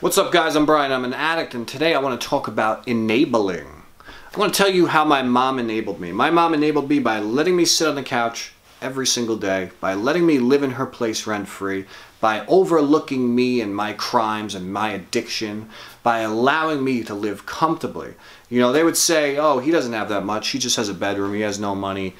What's up guys, I'm Brian, I'm an addict and today I want to talk about enabling. I want to tell you how my mom enabled me. My mom enabled me by letting me sit on the couch every single day, by letting me live in her place rent-free, by overlooking me and my crimes and my addiction, by allowing me to live comfortably. You know, they would say, oh, he doesn't have that much, he just has a bedroom, he has no money.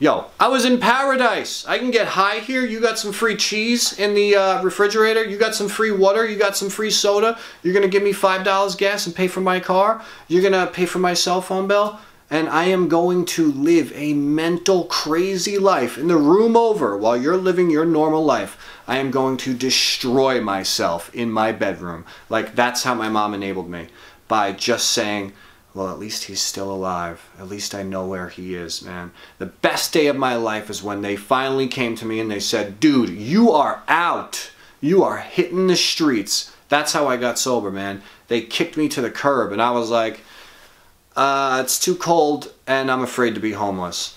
Yo, I was in paradise. I can get high here. You got some free cheese in the uh, refrigerator. You got some free water. You got some free soda. You're going to give me $5 gas and pay for my car. You're going to pay for my cell phone bill. And I am going to live a mental crazy life in the room over while you're living your normal life. I am going to destroy myself in my bedroom. Like that's how my mom enabled me. By just saying, well, at least he's still alive. At least I know where he is, man. The best day of my life is when they finally came to me and they said, dude, you are out. You are hitting the streets. That's how I got sober, man. They kicked me to the curb and I was like, uh, it's too cold and I'm afraid to be homeless.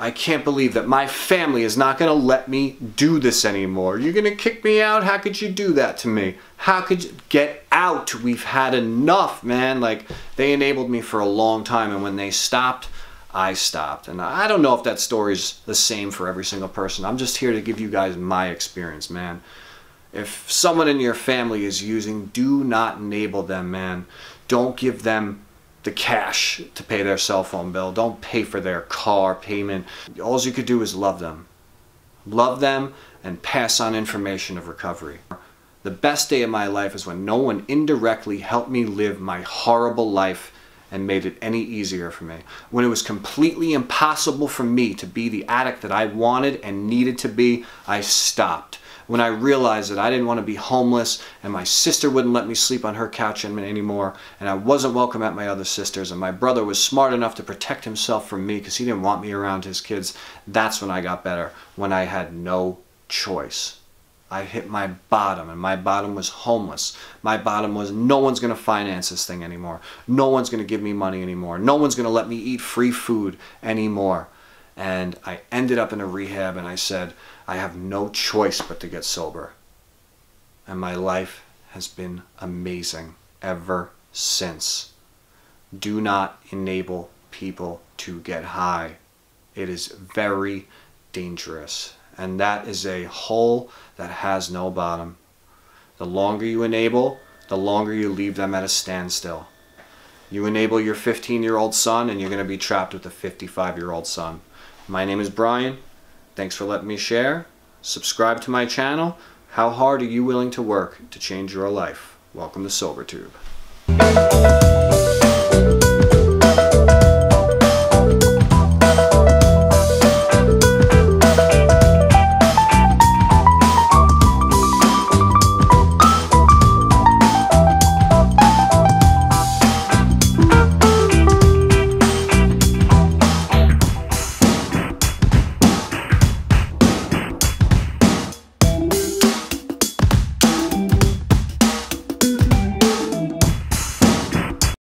I can't believe that my family is not going to let me do this anymore. You're going to kick me out? How could you do that to me? How could you get out? We've had enough, man. Like, they enabled me for a long time, and when they stopped, I stopped. And I don't know if that story's the same for every single person. I'm just here to give you guys my experience, man. If someone in your family is using, do not enable them, man. Don't give them the cash to pay their cell phone bill. Don't pay for their car payment. All you could do is love them. Love them and pass on information of recovery. The best day of my life is when no one indirectly helped me live my horrible life and made it any easier for me. When it was completely impossible for me to be the addict that I wanted and needed to be, I stopped when I realized that I didn't want to be homeless and my sister wouldn't let me sleep on her couch anymore and I wasn't welcome at my other sisters and my brother was smart enough to protect himself from me because he didn't want me around his kids, that's when I got better, when I had no choice. I hit my bottom and my bottom was homeless. My bottom was no one's going to finance this thing anymore. No one's going to give me money anymore. No one's going to let me eat free food anymore. And I ended up in a rehab and I said, I have no choice but to get sober. And my life has been amazing ever since. Do not enable people to get high. It is very dangerous. And that is a hole that has no bottom. The longer you enable, the longer you leave them at a standstill. You enable your 15 year old son and you're going to be trapped with a 55 year old son. My name is Brian. Thanks for letting me share. Subscribe to my channel. How hard are you willing to work to change your life? Welcome to SoberTube.